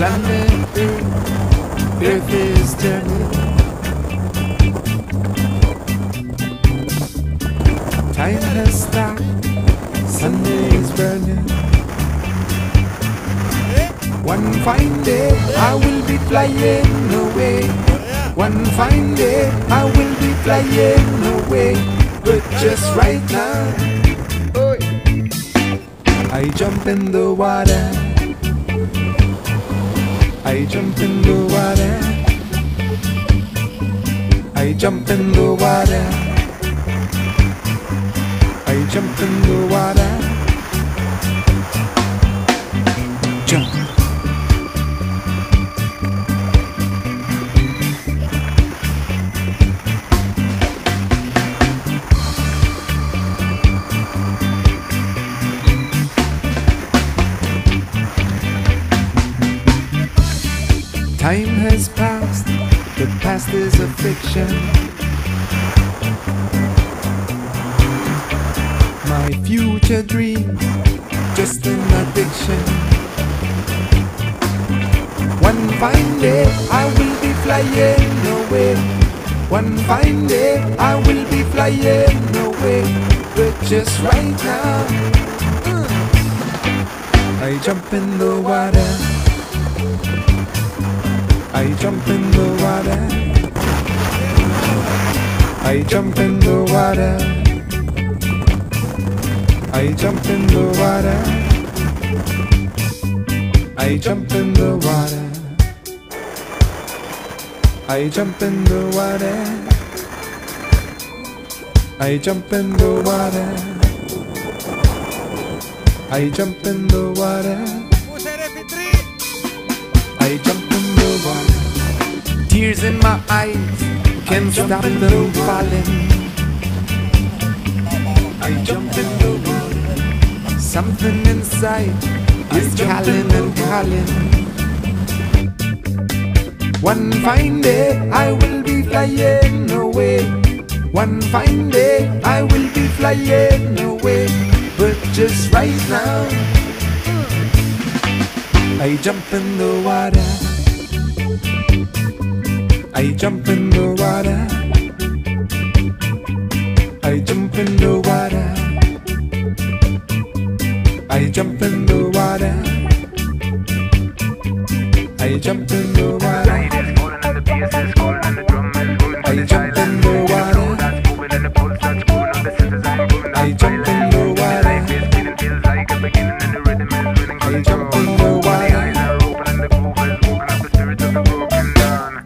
planet Earth, Earth is turning. Time has stopped, Sunday is burning. One fine day I will be flying away. One fine day I will be flying away. But just right now, I jump in the water. I jump in the water I jump in the water I jump in the water has passed, the past is a fiction. My future dream, just an addiction. One fine day I will be flying away. One fine day I will be flying away. But just right now, I jump in the water. I jump in the water. I jump in the water. I jump in the water. I jump in the water. I jump in the water. I jump in the water. I jump Tears in my eyes can't stop the falling. I jump in the water. Something inside is calling and calling. One fine day I will be flying away. One fine day I will be flying away. But just right now, I jump in the water. I jump in the water. I jump in the water. I jump in the water. I jump in the water.